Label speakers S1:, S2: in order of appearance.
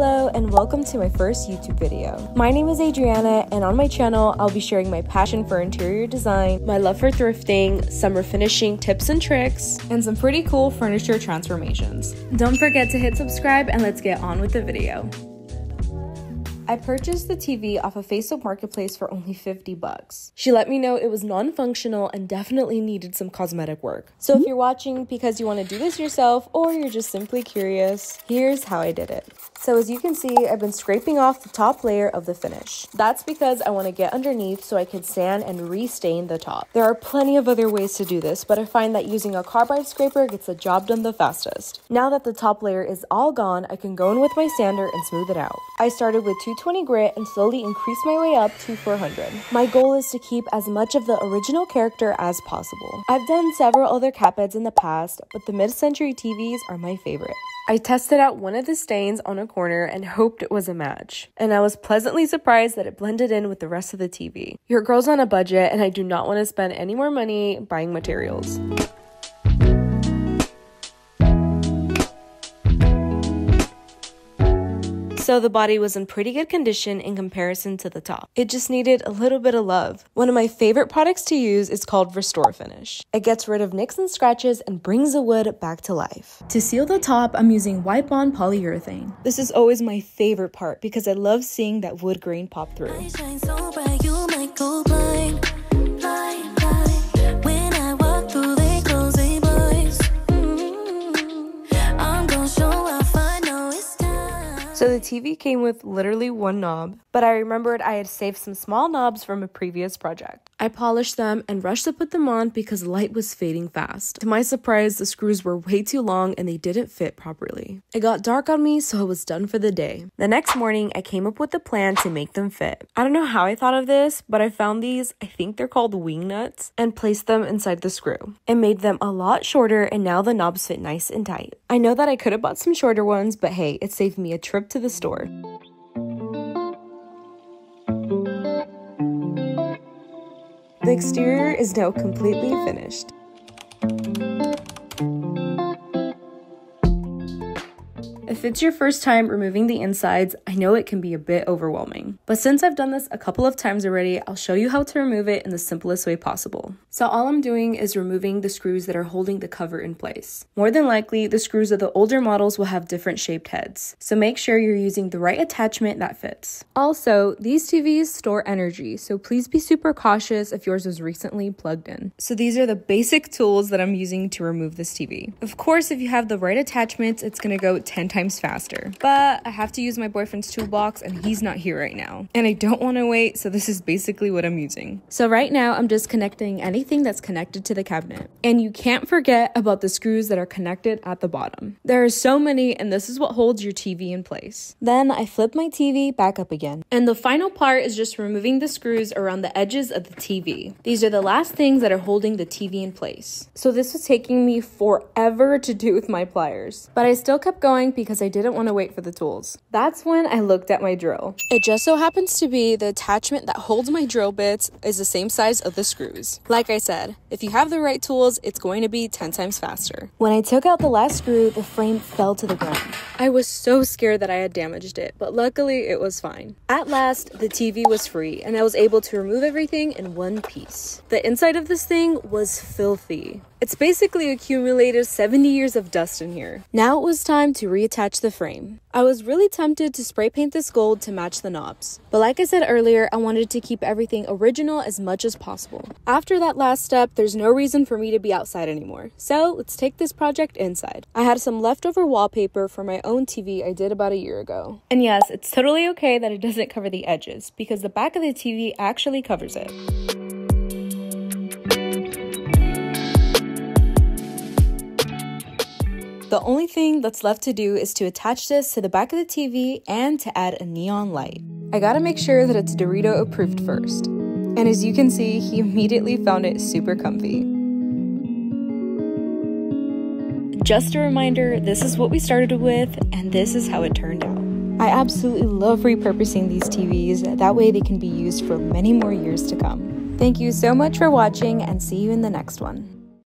S1: Hello and welcome to my first YouTube video. My name is Adriana and on my channel I'll be sharing my passion for interior design, my love for thrifting, some refinishing tips and tricks, and some pretty cool furniture transformations. Don't forget to hit subscribe and let's get on with the video. I purchased the TV off of Facebook Marketplace for only 50 bucks. She let me know it was non-functional and definitely needed some cosmetic work. So if you're watching because you want to do this yourself or you're just simply curious, here's how I did it. So as you can see, I've been scraping off the top layer of the finish. That's because I want to get underneath so I can sand and restain the top. There are plenty of other ways to do this, but I find that using a carbide scraper gets the job done the fastest. Now that the top layer is all gone, I can go in with my sander and smooth it out. I started with 220 grit and slowly increase my way up to 400. My goal is to keep as much of the original character as possible. I've done several other cat beds in the past, but the mid-century TVs are my favorite. I tested out one of the stains on a corner and hoped it was a match. And I was pleasantly surprised that it blended in with the rest of the TV. Your girl's on a budget and I do not want to spend any more money buying materials. So the body was in pretty good condition in comparison to the top. It just needed a little bit of love. One of my favorite products to use is called Restore Finish. It gets rid of nicks and scratches and brings the wood back to life. To seal the top, I'm using Wipe-On polyurethane. This is always my favorite part because I love seeing that wood grain pop through. So the TV came with literally one knob, but I remembered I had saved some small knobs from a previous project. I polished them and rushed to put them on because light was fading fast. To my surprise, the screws were way too long and they didn't fit properly. It got dark on me, so I was done for the day. The next morning, I came up with a plan to make them fit. I don't know how I thought of this, but I found these, I think they're called wing nuts, and placed them inside the screw. It made them a lot shorter and now the knobs fit nice and tight. I know that I could have bought some shorter ones, but hey, it saved me a trip to the store. The exterior is now completely finished. If it's your first time removing the insides, I know it can be a bit overwhelming. But since I've done this a couple of times already, I'll show you how to remove it in the simplest way possible. So all I'm doing is removing the screws that are holding the cover in place. More than likely, the screws of the older models will have different shaped heads, so make sure you're using the right attachment that fits. Also, these TVs store energy, so please be super cautious if yours was recently plugged in. So these are the basic tools that I'm using to remove this TV. Of course, if you have the right attachments, it's gonna go 10 times times faster. But I have to use my boyfriend's toolbox and he's not here right now. And I don't want to wait, so this is basically what I'm using. So right now I'm just connecting anything that's connected to the cabinet. And you can't forget about the screws that are connected at the bottom. There are so many and this is what holds your TV in place. Then I flip my TV back up again. And the final part is just removing the screws around the edges of the TV. These are the last things that are holding the TV in place. So this was taking me forever to do with my pliers. But I still kept going because because I didn't want to wait for the tools. That's when I looked at my drill. It just so happens to be the attachment that holds my drill bits is the same size of the screws. Like I said, if you have the right tools, it's going to be 10 times faster. When I took out the last screw, the frame fell to the ground. I was so scared that I had damaged it, but luckily it was fine. At last, the TV was free and I was able to remove everything in one piece. The inside of this thing was filthy. It's basically accumulated 70 years of dust in here. Now it was time to reattach the frame. I was really tempted to spray paint this gold to match the knobs, but like I said earlier, I wanted to keep everything original as much as possible. After that last step, there's no reason for me to be outside anymore, so let's take this project inside. I had some leftover wallpaper for my own TV I did about a year ago. And yes, it's totally okay that it doesn't cover the edges, because the back of the TV actually covers it. The only thing that's left to do is to attach this to the back of the TV and to add a neon light. I gotta make sure that it's Dorito approved first. And as you can see, he immediately found it super comfy. Just a reminder, this is what we started with, and this is how it turned out. I absolutely love repurposing these TVs, that way they can be used for many more years to come. Thank you so much for watching, and see you in the next one.